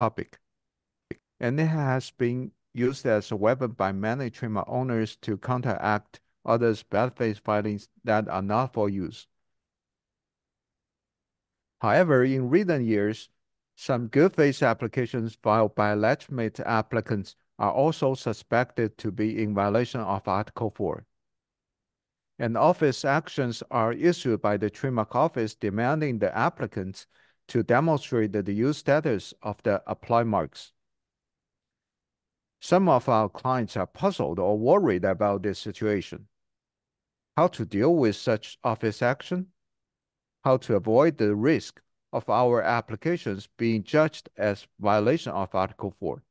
topic, and it has been used as a weapon by many trademark owners to counteract others' bad faith filings that are not for use. However, in recent years, some good faith applications filed by legitimate applicants are also suspected to be in violation of Article 4. And office actions are issued by the trademark office demanding the applicants to demonstrate the use status of the applied marks. Some of our clients are puzzled or worried about this situation. How to deal with such office action? How to avoid the risk of our applications being judged as violation of Article 4?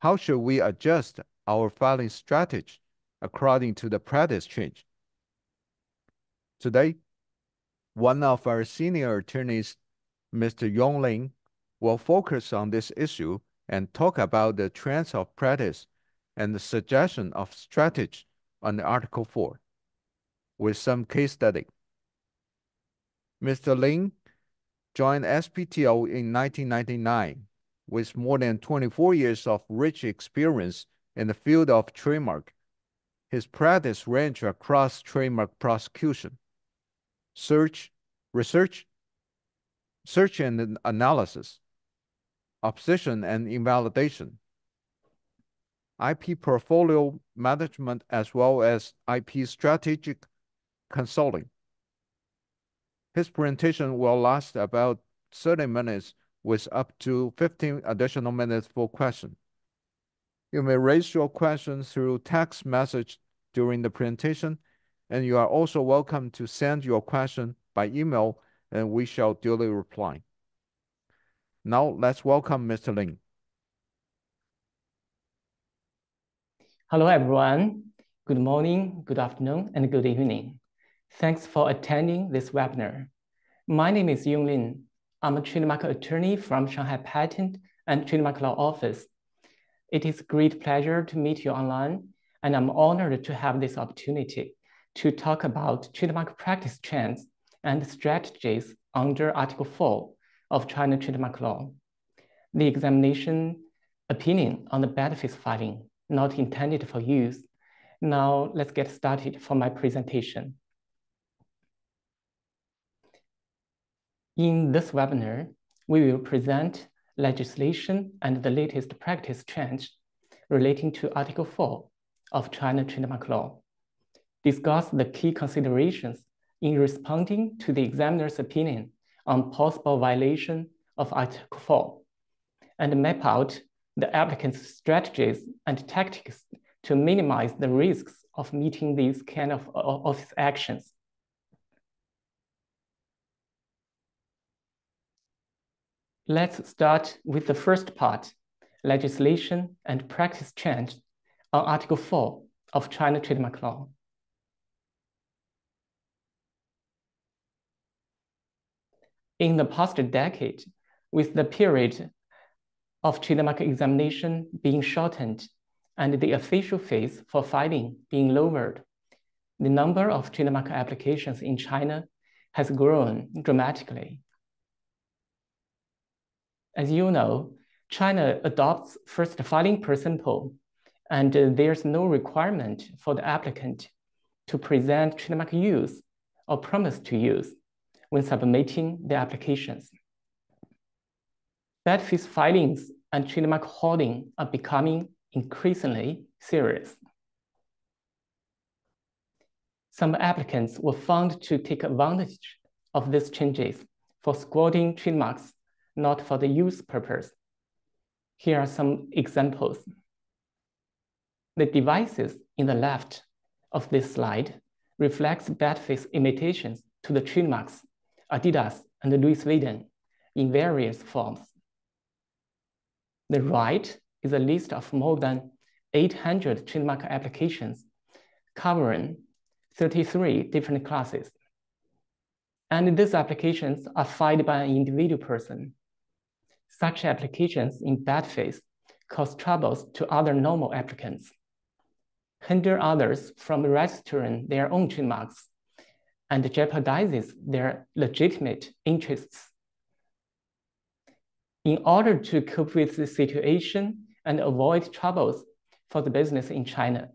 How should we adjust our filing strategy according to the practice change? Today, one of our senior attorneys, Mr. Yong Lin, will focus on this issue and talk about the trends of practice and the suggestion of strategy on Article 4 with some case study. Mr. Lin joined SPTL in 1999 with more than 24 years of rich experience in the field of trademark. His practice ranged across trademark prosecution, search, research, search and analysis, opposition and invalidation, IP portfolio management, as well as IP strategic consulting. His presentation will last about 30 minutes with up to 15 additional minutes for questions. You may raise your questions through text message during the presentation, and you are also welcome to send your question by email, and we shall duly reply. Now, let's welcome Mr. Lin. Hello, everyone. Good morning, good afternoon, and good evening. Thanks for attending this webinar. My name is Yong Lin. I'm a trademark attorney from Shanghai Patent and Trademark Law Office. It is a great pleasure to meet you online, and I'm honored to have this opportunity to talk about trademark practice trends and strategies under Article 4 of China trademark law. The examination opinion on the faith filing, not intended for use. Now, let's get started for my presentation. In this webinar, we will present legislation and the latest practice trends relating to Article 4 of China trademark law, discuss the key considerations in responding to the examiner's opinion on possible violation of Article 4 and map out the applicant's strategies and tactics to minimize the risks of meeting these kind of office actions. Let's start with the first part, legislation and practice change on Article 4 of China trademark law. In the past decade, with the period of trademark examination being shortened and the official phase for filing being lowered, the number of trademark applications in China has grown dramatically. As you know, China adopts first filing simple, and there's no requirement for the applicant to present trademark use or promise to use when submitting the applications. Bad faith filings and trademark holding are becoming increasingly serious. Some applicants were found to take advantage of these changes for squatting trademarks, not for the use purpose. Here are some examples. The devices in the left of this slide reflects bad faith imitations to the trademarks Adidas, and Louis Vuitton in various forms. The right is a list of more than 800 trademark applications covering 33 different classes. And these applications are filed by an individual person. Such applications in bad faith cause troubles to other normal applicants, hinder others from registering their own trademarks, and jeopardizes their legitimate interests. In order to cope with the situation and avoid troubles for the business in China,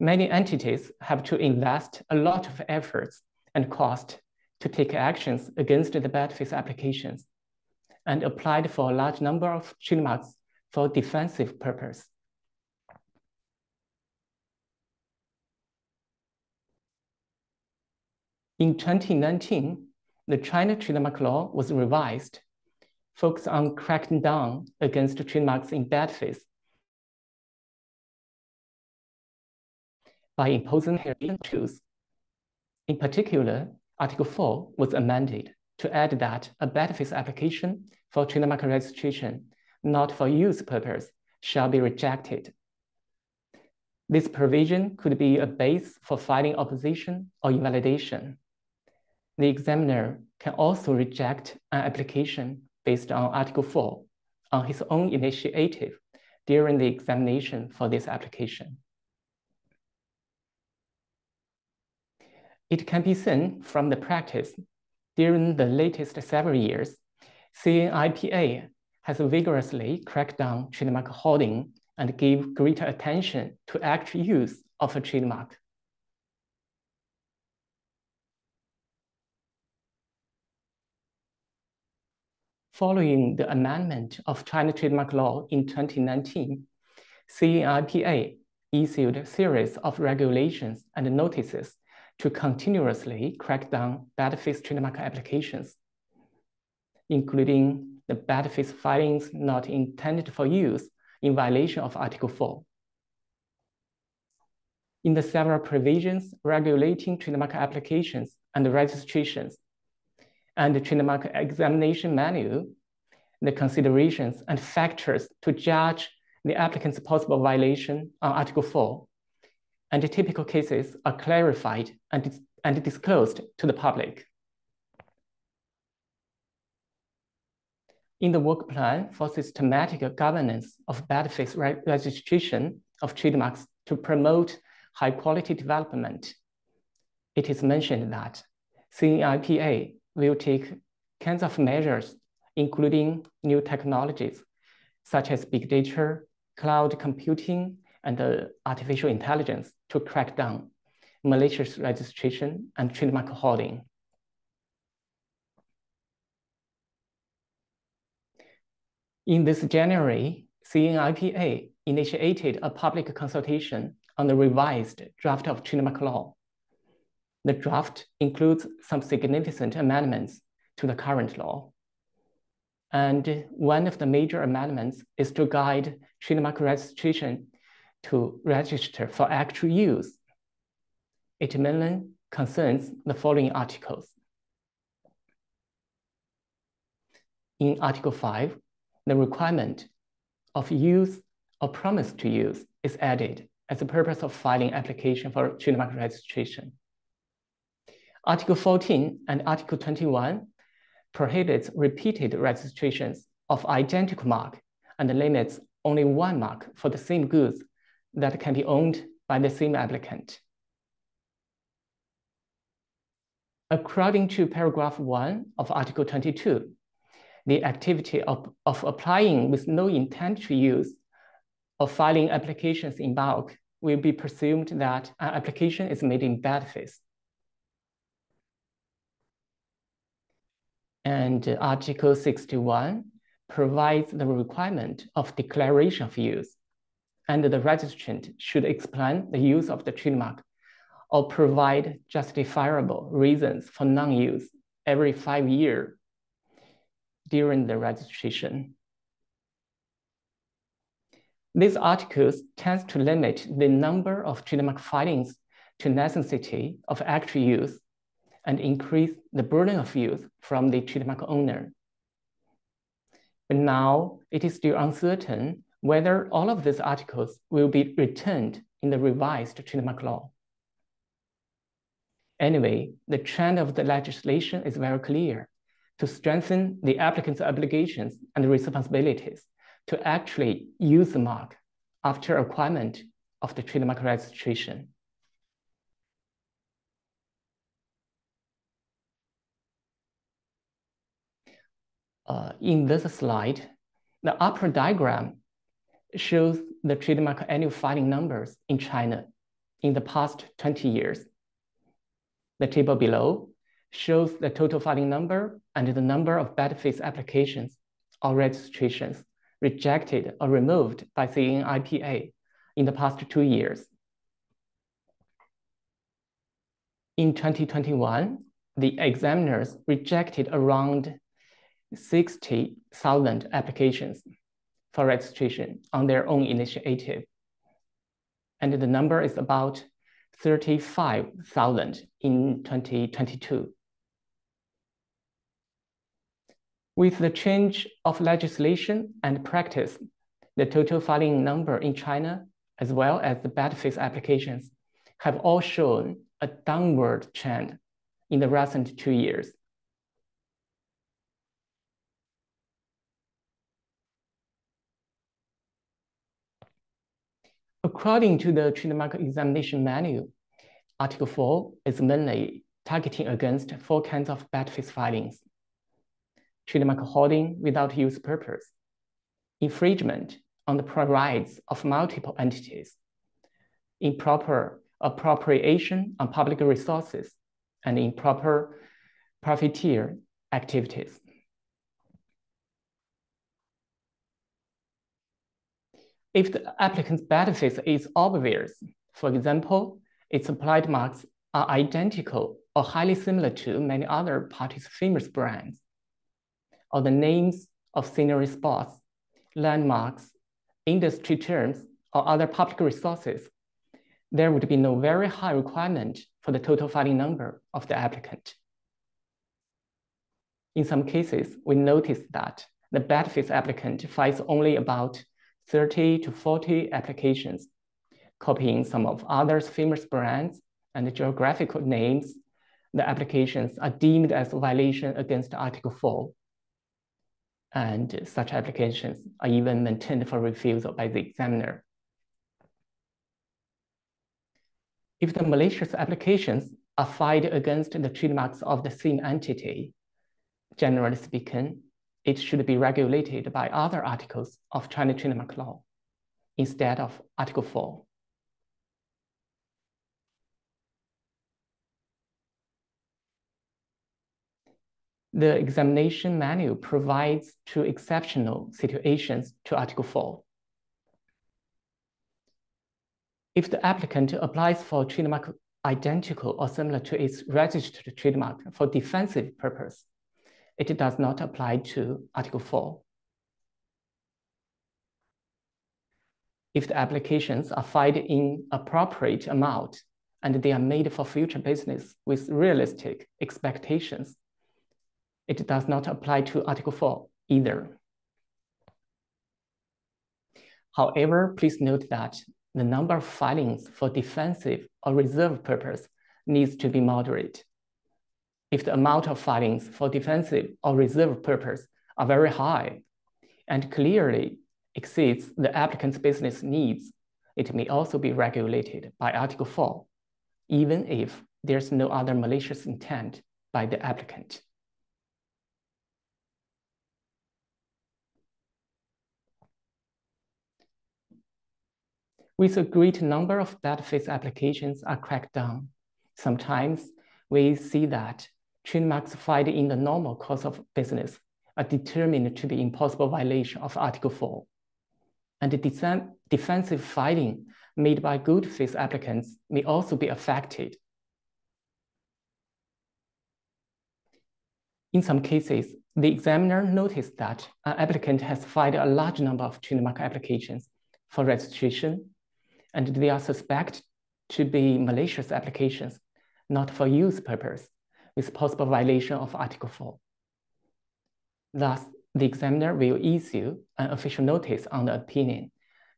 many entities have to invest a lot of efforts and cost to take actions against the bad faith applications and applied for a large number of trademarks for defensive purpose. In 2019, the China trademark law was revised, focused on cracking down against trademarks in bad faith by imposing tools. In particular, Article 4 was amended to add that a bad faith application for trademark registration, not for use purpose, shall be rejected. This provision could be a base for filing opposition or invalidation. The examiner can also reject an application based on Article 4 on his own initiative during the examination for this application. It can be seen from the practice during the latest several years, CNIPA has vigorously cracked down trademark holding and gave greater attention to actual use of a trademark. Following the amendment of China trademark law in 2019, CNIPA issued a series of regulations and notices to continuously crack down bad faith trademark applications, including the bad faith filings not intended for use in violation of Article 4. In the several provisions regulating trademark applications and registrations, and the trademark examination manual, the considerations and factors to judge the applicant's possible violation on Article 4 and the typical cases are clarified and, and disclosed to the public. In the work plan for systematic governance of bad faith re registration of trademarks to promote high quality development, it is mentioned that CNIPA will take kinds of measures, including new technologies such as big data, cloud computing, and uh, artificial intelligence to crack down malicious registration and trademark holding. In this January, CNIPA initiated a public consultation on the revised draft of trademark law. The draft includes some significant amendments to the current law. And one of the major amendments is to guide trademark registration to register for actual use. It mainly concerns the following articles. In Article 5, the requirement of use or promise to use is added as a purpose of filing application for trademark registration. Article 14 and Article 21 prohibits repeated registrations of identical mark and limits only one mark for the same goods that can be owned by the same applicant. According to paragraph one of Article 22, the activity of, of applying with no intent to use or filing applications in bulk will be presumed that an application is made in bad faith. And Article 61 provides the requirement of declaration of use and the registrant should explain the use of the trademark or provide justifiable reasons for non-use every five years during the registration. These articles tend to limit the number of trademark filings to necessity of actual use and increase the burden of use from the trademark owner. But now it is still uncertain whether all of these articles will be returned in the revised trademark law. Anyway, the trend of the legislation is very clear to strengthen the applicant's obligations and responsibilities to actually use the mark after acquirement of the trademark registration. Uh, in this slide, the upper diagram shows the trademark annual filing numbers in China in the past 20 years. The table below shows the total filing number and the number of bad faith applications or registrations rejected or removed by CNIPA in the past two years. In 2021, the examiners rejected around 60,000 applications for registration on their own initiative. And the number is about 35,000 in 2022. With the change of legislation and practice, the total filing number in China, as well as the bad faith applications, have all shown a downward trend in the recent two years. According to the trademark examination manual, Article 4 is mainly targeting against four kinds of bad faith filings. Trademark holding without use purpose, infringement on the rights of multiple entities, improper appropriation on public resources, and improper profiteer activities. If the applicant's benefit is obvious, for example, its applied marks are identical or highly similar to many other parties' famous brands, or the names of scenery spots, landmarks, industry terms, or other public resources, there would be no very high requirement for the total filing number of the applicant. In some cases, we noticed that the faith applicant files only about 30 to 40 applications, copying some of others' famous brands and geographical names. The applications are deemed as a violation against Article 4. And such applications are even maintained for refusal by the examiner. If the malicious applications are filed against the trademarks of the same entity, generally speaking, it should be regulated by other articles of China trademark law instead of Article 4. The examination manual provides two exceptional situations to Article 4. If the applicant applies for a trademark identical or similar to its registered trademark for defensive purpose, it does not apply to Article 4. If the applications are filed in appropriate amount and they are made for future business with realistic expectations, it does not apply to Article 4 either. However, please note that the number of filings for defensive or reserve purpose needs to be moderate if the amount of filings for defensive or reserve purpose are very high and clearly exceeds the applicant's business needs, it may also be regulated by Article 4, even if there's no other malicious intent by the applicant. With a great number of bad faith applications are cracked down, sometimes we see that trademarks filed in the normal course of business are determined to be impossible violation of Article 4. And the defensive filing made by good faith applicants may also be affected. In some cases, the examiner noticed that an applicant has filed a large number of trademark applications for registration, and they are suspected to be malicious applications, not for use purpose with possible violation of Article 4. Thus, the examiner will issue an official notice on the opinion,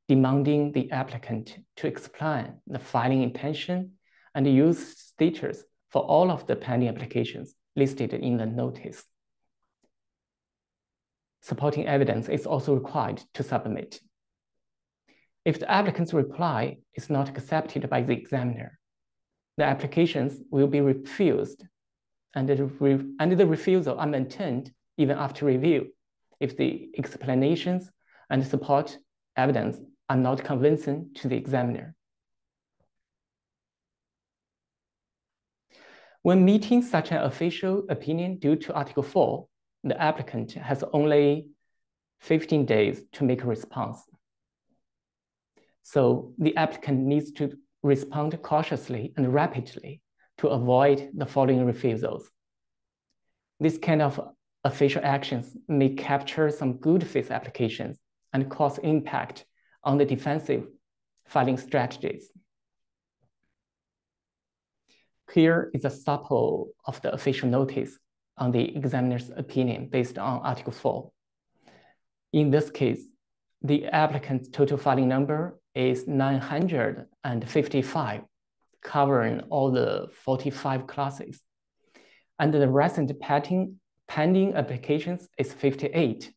demanding the applicant to explain the filing intention and use status for all of the pending applications listed in the notice. Supporting evidence is also required to submit. If the applicant's reply is not accepted by the examiner, the applications will be refused and the, and the refusal are maintained even after review if the explanations and support evidence are not convincing to the examiner. When meeting such an official opinion due to Article 4, the applicant has only 15 days to make a response. So the applicant needs to respond cautiously and rapidly to avoid the following refusals. This kind of official actions may capture some good faith applications and cause impact on the defensive filing strategies. Here is a sample of the official notice on the examiner's opinion based on Article 4. In this case, the applicant's total filing number is 955, covering all the 45 classes. And the recent pending, pending applications is 58.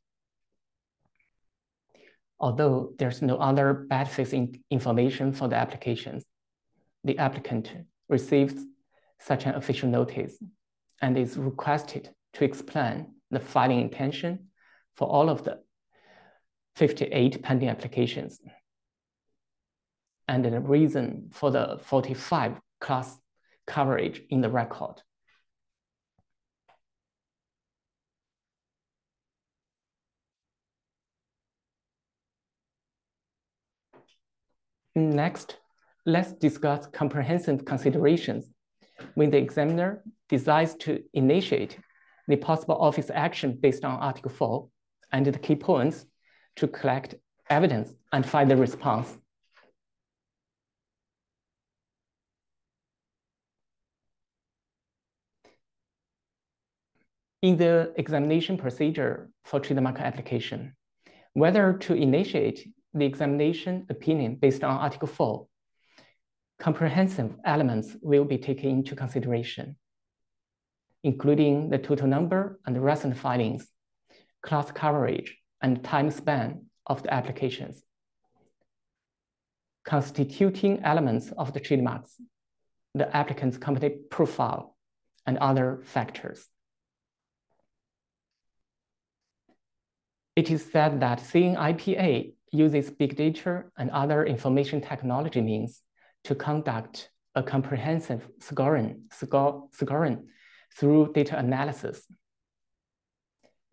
Although there's no other bad faith information for the applications, the applicant receives such an official notice and is requested to explain the filing intention for all of the 58 pending applications and the reason for the 45 class coverage in the record. Next, let's discuss comprehensive considerations when the examiner decides to initiate the possible office action based on Article 4 and the key points to collect evidence and find the response. In the examination procedure for trademark application, whether to initiate the examination opinion based on Article 4 comprehensive elements will be taken into consideration, including the total number and recent filings, class coverage, and time span of the applications, constituting elements of the trademarks, the applicant's company profile, and other factors. It is said that CNIPA uses big data and other information technology means to conduct a comprehensive scoring, score, scoring through data analysis.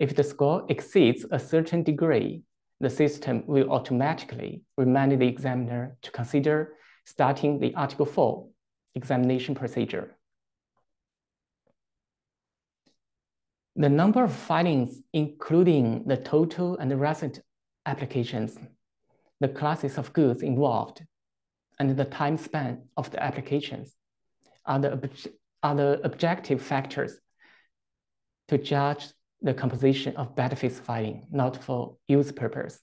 If the score exceeds a certain degree, the system will automatically remind the examiner to consider starting the Article 4 examination procedure. The number of filings, including the total and the recent applications, the classes of goods involved, and the time span of the applications are the, are the objective factors to judge the composition of faith filing, not for use purpose.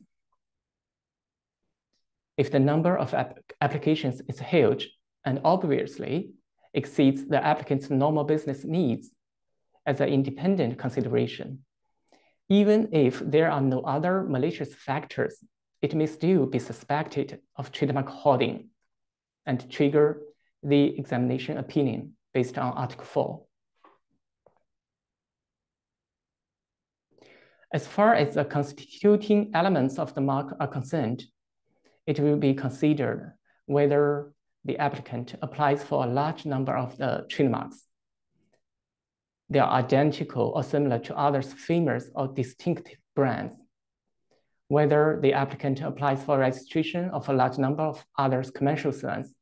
If the number of ap applications is huge and obviously exceeds the applicant's normal business needs as an independent consideration, even if there are no other malicious factors, it may still be suspected of trademark hoarding and trigger the examination opinion based on Article 4. As far as the constituting elements of the mark are concerned, it will be considered whether the applicant applies for a large number of the trademarks. They are identical or similar to others famous or distinctive brands. Whether the applicant applies for registration of a large number of others commercial signs,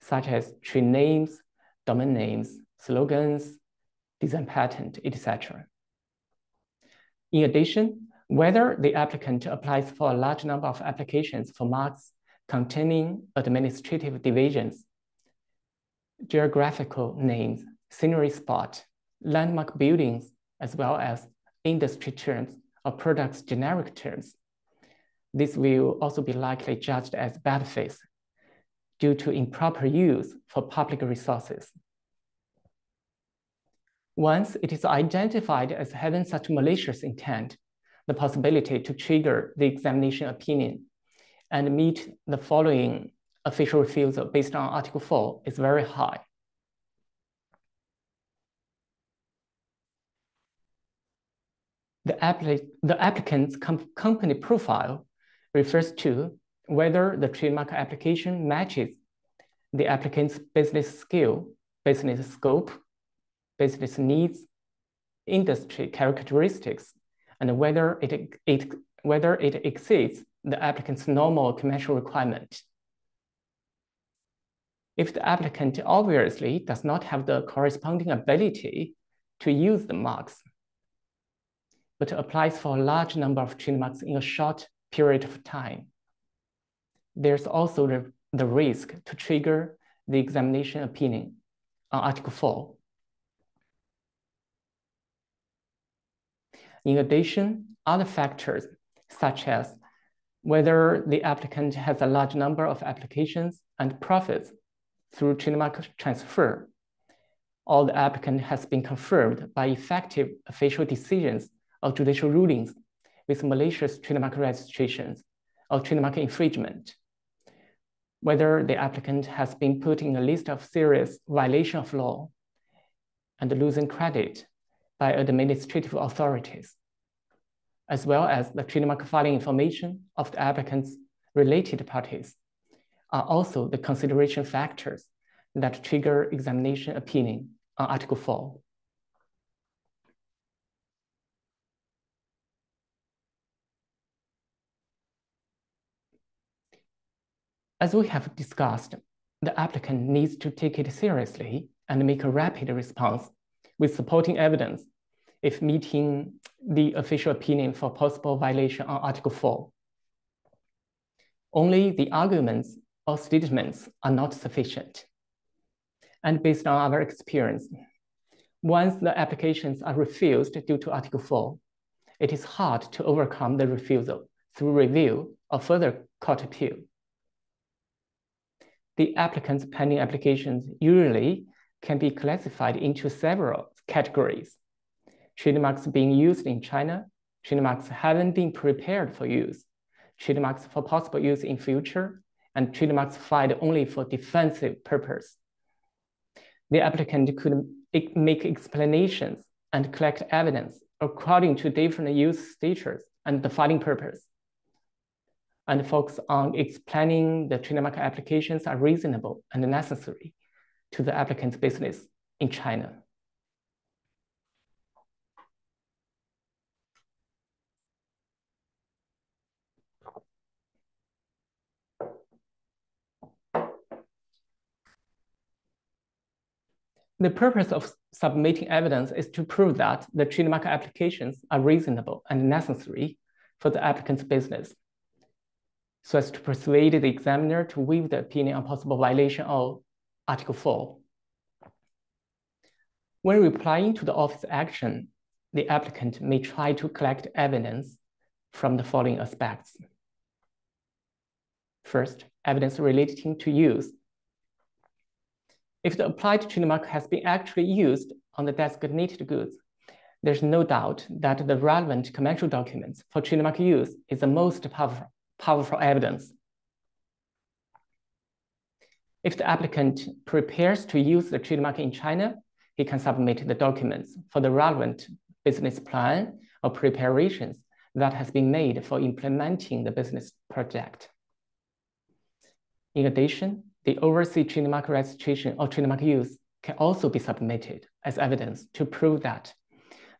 such as trade names, domain names, slogans, design patent, etc. In addition, whether the applicant applies for a large number of applications for marks containing administrative divisions, geographical names, scenery spot, landmark buildings, as well as industry terms or products generic terms. This will also be likely judged as bad faith due to improper use for public resources. Once it is identified as having such malicious intent, the possibility to trigger the examination opinion and meet the following official refusal based on Article 4 is very high. The, the applicant's com company profile refers to whether the trademark application matches the applicant's business skill, business scope, business needs, industry characteristics, and whether it, it, whether it exceeds the applicant's normal commercial requirement. If the applicant obviously does not have the corresponding ability to use the marks, but applies for a large number of trademarks in a short period of time, there's also the, the risk to trigger the examination opinion on Article 4. In addition, other factors such as whether the applicant has a large number of applications and profits through trademark transfer, or the applicant has been confirmed by effective official decisions or judicial rulings with malicious trademark registrations or trademark infringement, whether the applicant has been put in a list of serious violation of law and losing credit by administrative authorities, as well as the trademark filing information of the applicant's related parties are also the consideration factors that trigger examination opinion on Article 4. As we have discussed, the applicant needs to take it seriously and make a rapid response with supporting evidence if meeting the official opinion for possible violation on Article 4. Only the arguments or statements are not sufficient. And based on our experience, once the applications are refused due to Article 4, it is hard to overcome the refusal through review or further court appeal the applicant's pending applications usually can be classified into several categories. Trademarks being used in China, trademarks haven't been prepared for use, trademarks for possible use in future, and trademarks filed only for defensive purpose. The applicant could make explanations and collect evidence according to different use status and the filing purpose and focus on explaining the trademark applications are reasonable and necessary to the applicant's business in China. The purpose of submitting evidence is to prove that the trademark applications are reasonable and necessary for the applicant's business so as to persuade the examiner to waive the opinion on possible violation of Article 4. When replying to the office action, the applicant may try to collect evidence from the following aspects. First, evidence relating to use. If the applied trademark has been actually used on the designated goods, there's no doubt that the relevant commercial documents for trademark use is the most powerful, powerful evidence. If the applicant prepares to use the trademark in China, he can submit the documents for the relevant business plan or preparations that has been made for implementing the business project. In addition, the overseas trademark registration or trademark use can also be submitted as evidence to prove that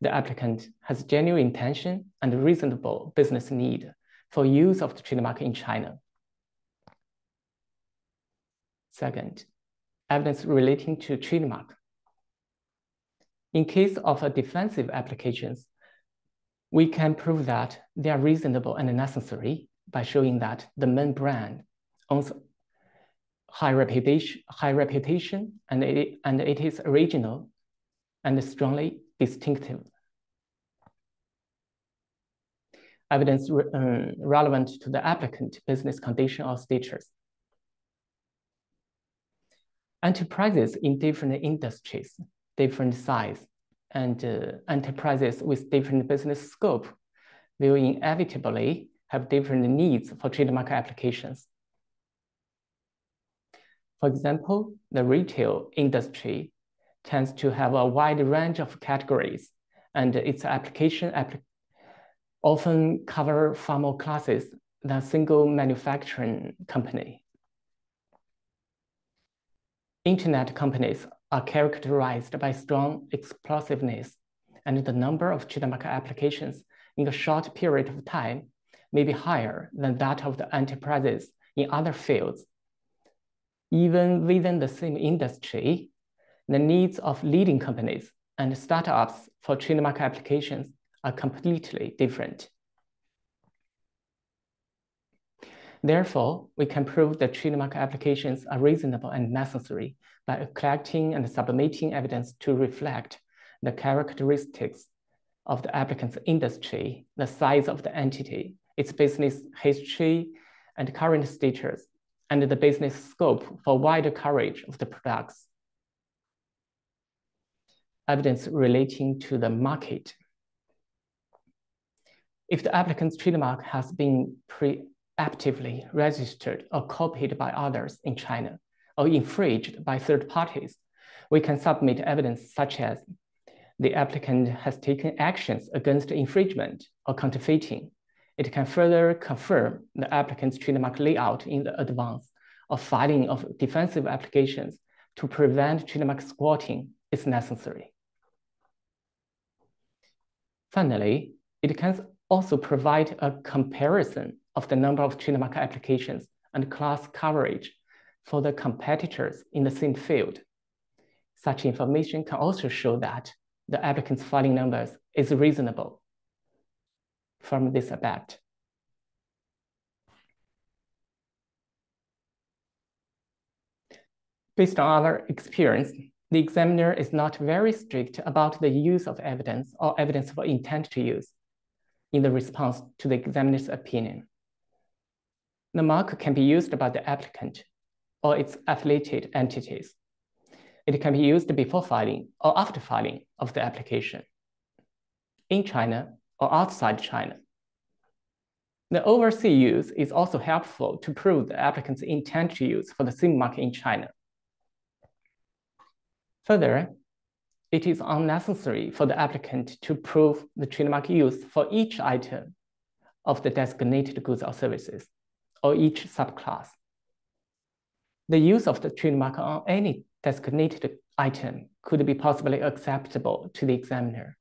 the applicant has genuine intention and reasonable business need for use of the trademark in China. Second, evidence relating to trademark. In case of a defensive applications, we can prove that they are reasonable and necessary by showing that the main brand owns high reputation, high reputation and, it, and it is original and strongly distinctive. Evidence re um, relevant to the applicant business condition or status. Enterprises in different industries, different size, and uh, enterprises with different business scope will inevitably have different needs for trademark applications. For example, the retail industry tends to have a wide range of categories and its application often cover far more classes than a single manufacturing company. Internet companies are characterized by strong explosiveness, and the number of trademark applications in a short period of time may be higher than that of the enterprises in other fields. Even within the same industry, the needs of leading companies and startups for trademark applications are completely different. Therefore, we can prove that trademark applications are reasonable and necessary by collecting and submitting evidence to reflect the characteristics of the applicant's industry, the size of the entity, its business history and current status, and the business scope for wider coverage of the products. Evidence relating to the market. If the applicant's trademark has been preemptively registered or copied by others in China or infringed by third parties, we can submit evidence such as the applicant has taken actions against infringement or counterfeiting. It can further confirm the applicant's trademark layout in the advance of filing of defensive applications to prevent trademark squatting is necessary. Finally, it can also provide a comparison of the number of trademark applications and class coverage for the competitors in the same field. Such information can also show that the applicant's filing numbers is reasonable from this effect. Based on our experience, the examiner is not very strict about the use of evidence or evidence for intent to use in the response to the examiner's opinion. The mark can be used by the applicant or its affiliated entities. It can be used before filing or after filing of the application in China or outside China. The overseas use is also helpful to prove the applicant's intent to use for the same mark in China. Further, it is unnecessary for the applicant to prove the trademark use for each item of the designated goods or services, or each subclass. The use of the trademark on any designated item could be possibly acceptable to the examiner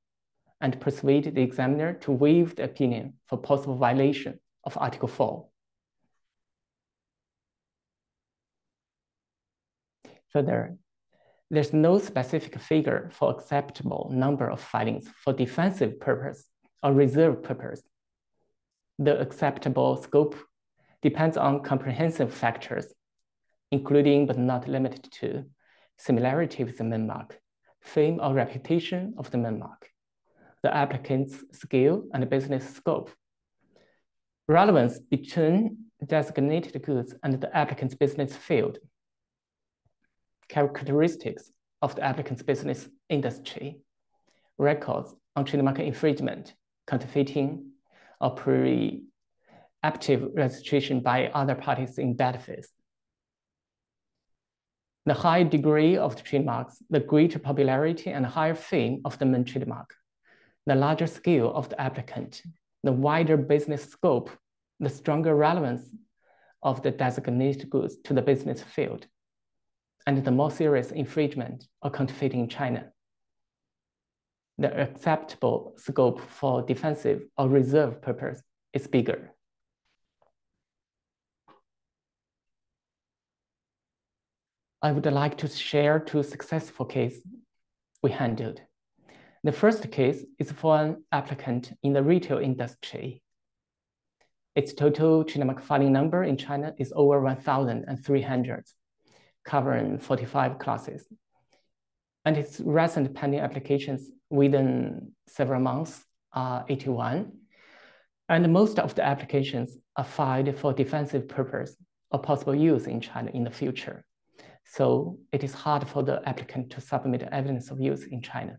and persuade the examiner to waive the opinion for possible violation of Article 4. Further, there's no specific figure for acceptable number of filings for defensive purpose or reserve purpose. The acceptable scope depends on comprehensive factors, including but not limited to similarity with the main mark, fame or reputation of the main mark, the applicant's skill and business scope, relevance between designated goods and the applicant's business field, characteristics of the applicant's business industry, records on trademark infringement, counterfeiting, or pre-active registration by other parties in bad faith. The high degree of the trademarks, the greater popularity and higher fame of the main trademark, the larger scale of the applicant, the wider business scope, the stronger relevance of the designated goods to the business field, and the more serious infringement or counterfeiting in China. The acceptable scope for defensive or reserve purpose is bigger. I would like to share two successful cases we handled. The first case is for an applicant in the retail industry. Its total trademark filing number in China is over 1,300 covering 45 classes. And its recent pending applications within several months are 81. And most of the applications are filed for defensive purpose or possible use in China in the future. So it is hard for the applicant to submit evidence of use in China.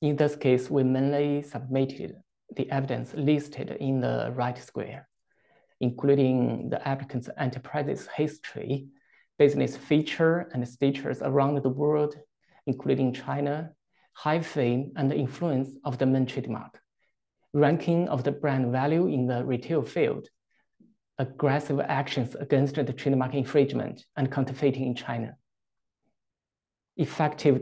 In this case, we mainly submitted the evidence listed in the right square including the applicant's enterprise's history, business feature and status around the world, including China, high fame and influence of the main trademark, ranking of the brand value in the retail field, aggressive actions against the trademark infringement and counterfeiting in China, effective,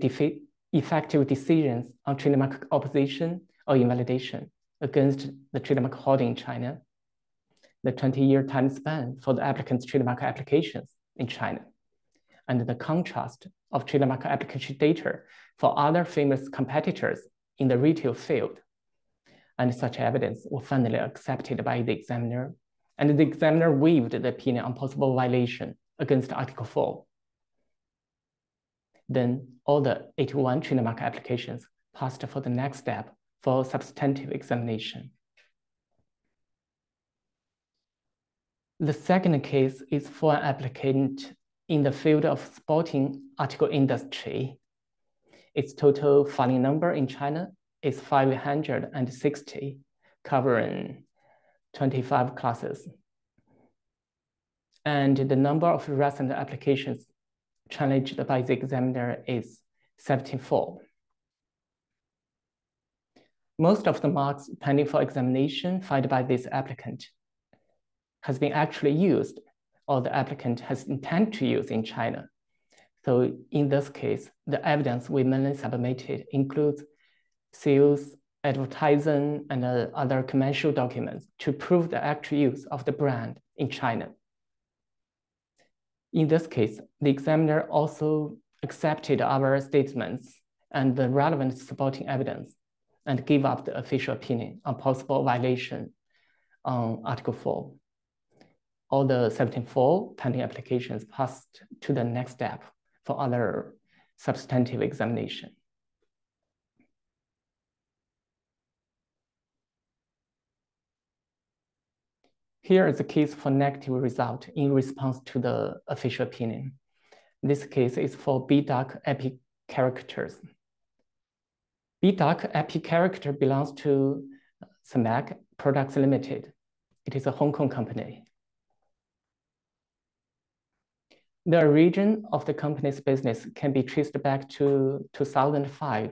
effective decisions on trademark opposition or invalidation against the trademark holding in China, the 20-year time span for the applicant's trademark applications in China, and the contrast of trademark application data for other famous competitors in the retail field. And such evidence was finally accepted by the examiner, and the examiner waived the opinion on possible violation against Article 4. Then all the 81 trademark applications passed for the next step for substantive examination. The second case is for an applicant in the field of sporting article industry. Its total filing number in China is 560, covering 25 classes. And the number of recent applications challenged by the examiner is 74. Most of the marks pending for examination filed by this applicant has been actually used or the applicant has intent to use in China. So in this case, the evidence we mainly submitted includes sales, advertising, and uh, other commercial documents to prove the actual use of the brand in China. In this case, the examiner also accepted our statements and the relevant supporting evidence and gave up the official opinion on possible violation on Article 4 all the 74 pending applications passed to the next step for other substantive examination. Here is a case for negative result in response to the official opinion. This case is for B.Duck IP characters. B.Duck IP character belongs to Semk Products Limited. It is a Hong Kong company. The origin of the company's business can be traced back to 2005,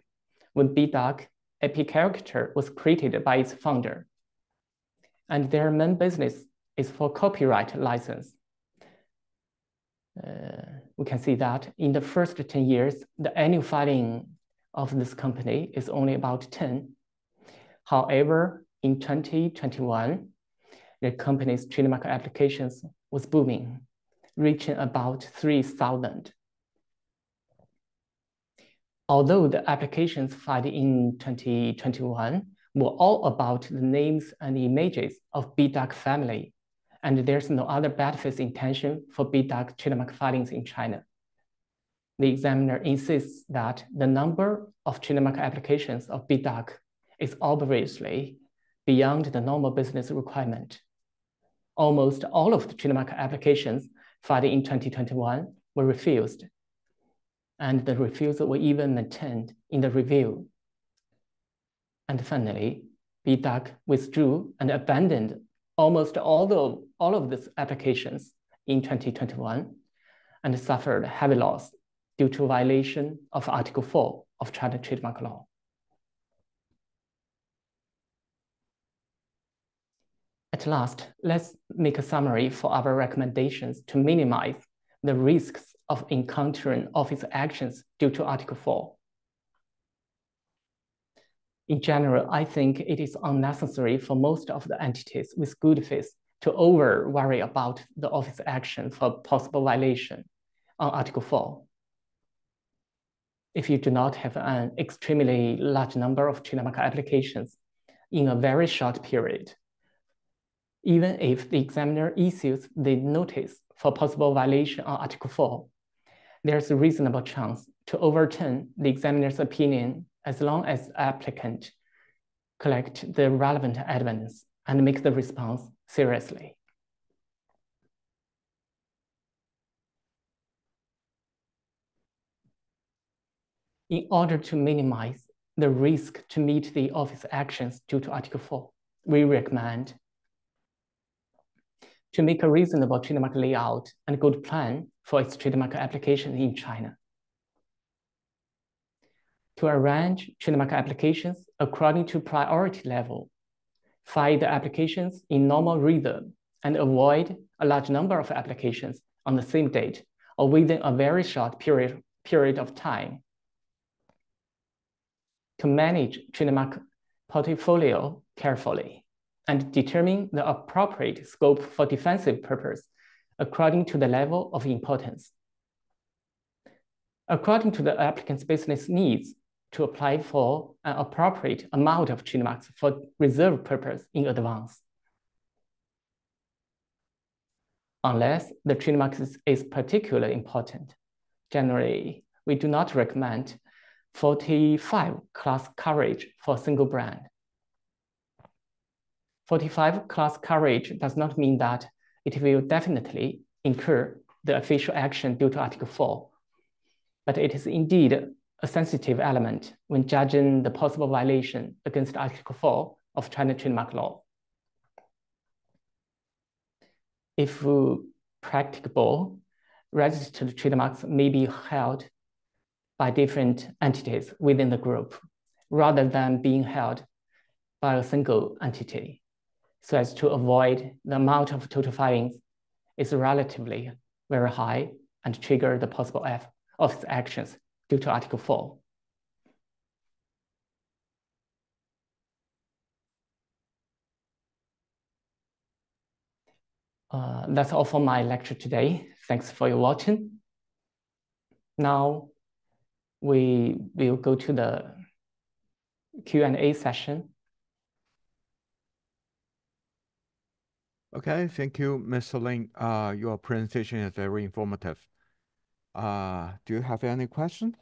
when B.Duck, IP Character, was created by its founder. And their main business is for copyright license. Uh, we can see that in the first 10 years, the annual filing of this company is only about 10. However, in 2021, the company's trademark applications was booming reaching about 3,000. Although the applications filed in 2021 were all about the names and images of B.Duck family, and there's no other bad faith intention for B.Duck trademark filings in China. The examiner insists that the number of trademark applications of B.Duck is obviously beyond the normal business requirement. Almost all of the trademark applications filed in 2021 were refused. And the refusal were even maintained in the review. And finally, B.Duck withdrew and abandoned almost all of, all of these applications in 2021 and suffered heavy loss due to violation of Article 4 of China trademark law. At last, let's make a summary for our recommendations to minimize the risks of encountering office actions due to Article 4. In general, I think it is unnecessary for most of the entities with good faith to over worry about the office action for possible violation on Article 4. If you do not have an extremely large number of trademark applications in a very short period, even if the examiner issues the notice for possible violation on Article 4, there's a reasonable chance to overturn the examiner's opinion as long as applicant collect the relevant evidence and make the response seriously. In order to minimize the risk to meet the office actions due to Article 4, we recommend to make a reasonable trademark layout and good plan for its trademark application in China. To arrange trademark applications according to priority level file the applications in normal rhythm and avoid a large number of applications on the same date or within a very short period, period of time. To manage trademark portfolio carefully and determine the appropriate scope for defensive purpose according to the level of importance. According to the applicant's business needs, to apply for an appropriate amount of trademarks for reserve purpose in advance. Unless the trademark is, particularly important. Generally, we do not recommend 45 class coverage for a single brand. 45 class coverage does not mean that it will definitely incur the official action due to Article 4, but it is indeed a sensitive element when judging the possible violation against Article 4 of China trademark law. If practicable, registered trademarks may be held by different entities within the group rather than being held by a single entity so as to avoid the amount of total filings is relatively very high and trigger the possible F of actions due to Article 4. Uh, that's all for my lecture today. Thanks for your watching. Now we will go to the Q&A session. Okay, thank you, Mr. Lin. Uh, your presentation is very informative. Uh, do you have any questions?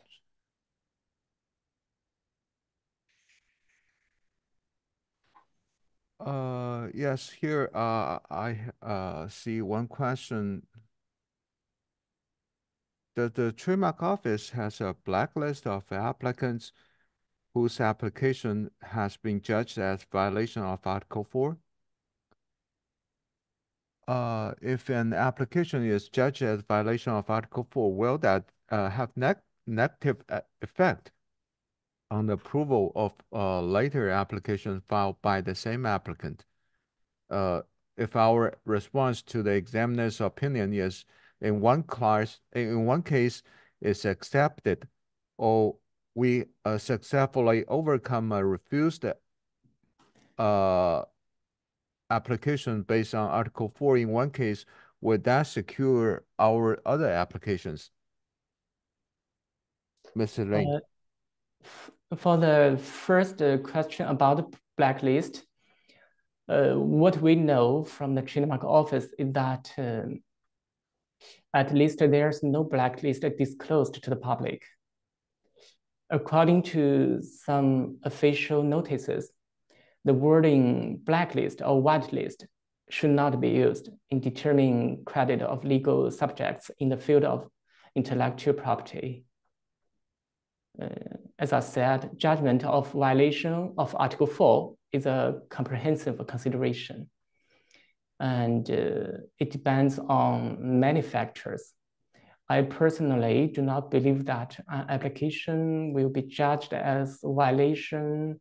Uh, yes, here I see one question. The, the trademark office has a blacklist of applicants whose application has been judged as violation of Article 4? Uh, if an application is judged as violation of Article 4, will that uh, have ne negative effect on the approval of uh, later applications filed by the same applicant? Uh, if our response to the examiner's opinion is in one class, in one case is accepted, or we uh, successfully overcome a refused uh, application based on Article 4 in one case, would that secure our other applications? Mr. Lin. Uh, for the first uh, question about the blacklist, uh, what we know from the trademark office is that um, at least there's no blacklist disclosed to the public. According to some official notices, the wording blacklist or whitelist should not be used in determining credit of legal subjects in the field of intellectual property. Uh, as I said, judgment of violation of Article 4 is a comprehensive consideration. And uh, it depends on many factors. I personally do not believe that an application will be judged as violation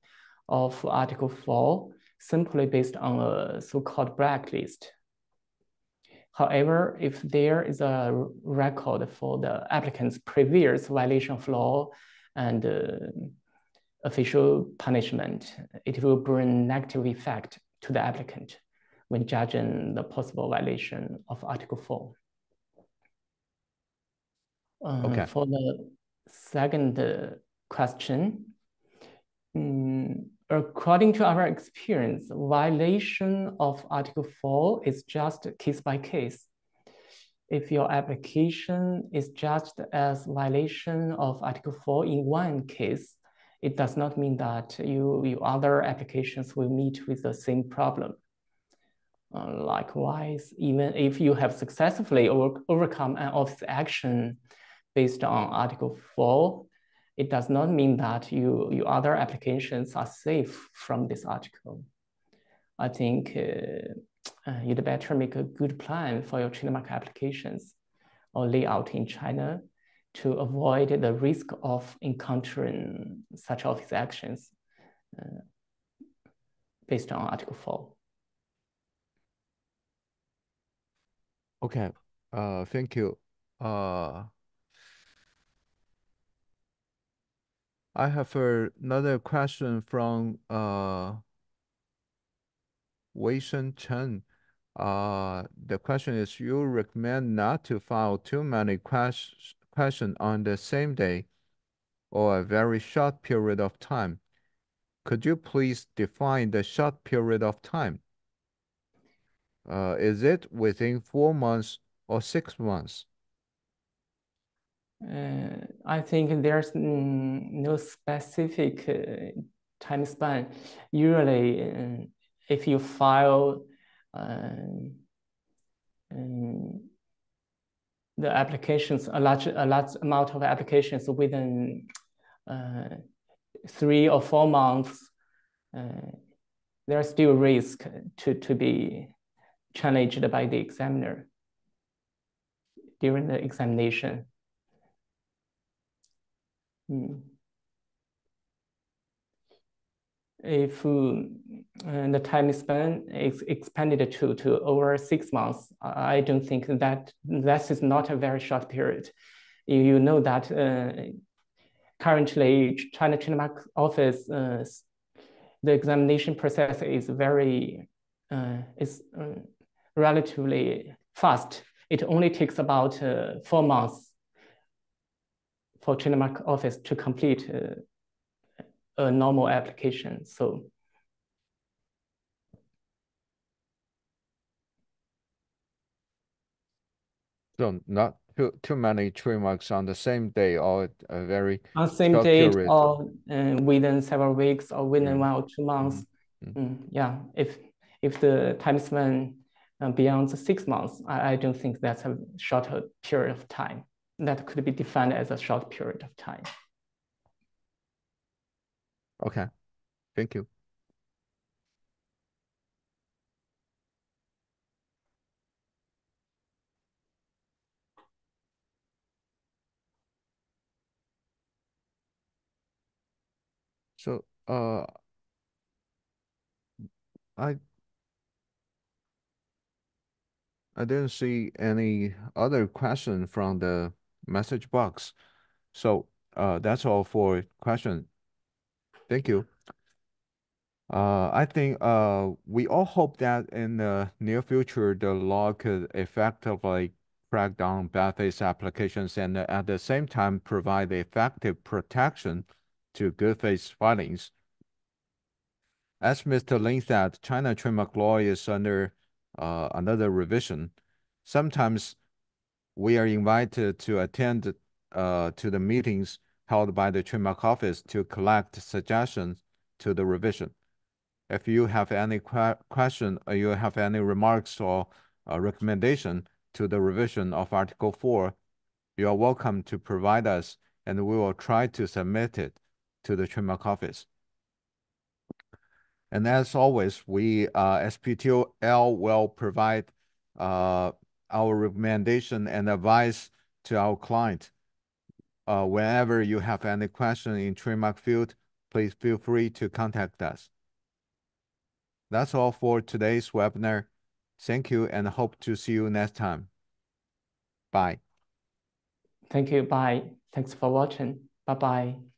of Article 4 simply based on a so-called blacklist. However, if there is a record for the applicant's previous violation of law and uh, official punishment, it will bring negative effect to the applicant when judging the possible violation of Article 4. Um, okay. For the second uh, question, um, according to our experience, violation of Article 4 is just case by case. If your application is judged as violation of Article 4 in one case, it does not mean that you, your other applications will meet with the same problem. Uh, likewise, even if you have successfully over, overcome an office action based on Article 4, it does not mean that you, your other applications are safe from this article. I think uh, uh, you'd better make a good plan for your trademark applications or layout in China to avoid the risk of encountering such office actions. Uh, based on Article 4. Okay, uh, thank you. Uh, I have another question from uh, Wei Shen Chen. Uh, the question is, you recommend not to file too many questions question on the same day or a very short period of time. Could you please define the short period of time? Uh, is it within four months or six months? Uh, I think there's no specific uh, time span. Usually, uh, if you file um, um, the applications, a large, a large amount of applications within uh, three or four months, uh, there's still risk to, to be challenged by the examiner during the examination. Mm. If uh, the time span is expanded to, to over six months, I don't think that that is not a very short period. You, you know that uh, currently China Trademark Office, uh, the examination process is very, uh, is uh, relatively fast. It only takes about uh, four months for trademark office to complete uh, a normal application. So so not too too many trademarks on the same day or a very on the same date period. or uh, within several weeks or within mm. one or two months. Mm. Mm. yeah, if if the time span uh, beyond six months, I, I don't think that's a shorter period of time that could be defined as a short period of time. Okay, thank you. So, uh, I I didn't see any other question from the message box. So uh, that's all for question. Thank you. Uh, I think uh, we all hope that in the near future, the law could effectively crack down bad faith applications and at the same time provide effective protection to good faith filings. As Mr. Lin said, China trademark law is under uh, another revision. Sometimes we are invited to attend uh, to the meetings held by the trademark office to collect suggestions to the revision. If you have any que question or you have any remarks or uh, recommendation to the revision of Article 4, you are welcome to provide us and we will try to submit it to the trademark office. And as always, we, uh, SPTL will provide uh, our recommendation and advice to our client. Uh, whenever you have any question in trademark field, please feel free to contact us. That's all for today's webinar. Thank you and hope to see you next time. Bye. Thank you. Bye. Thanks for watching. Bye-bye.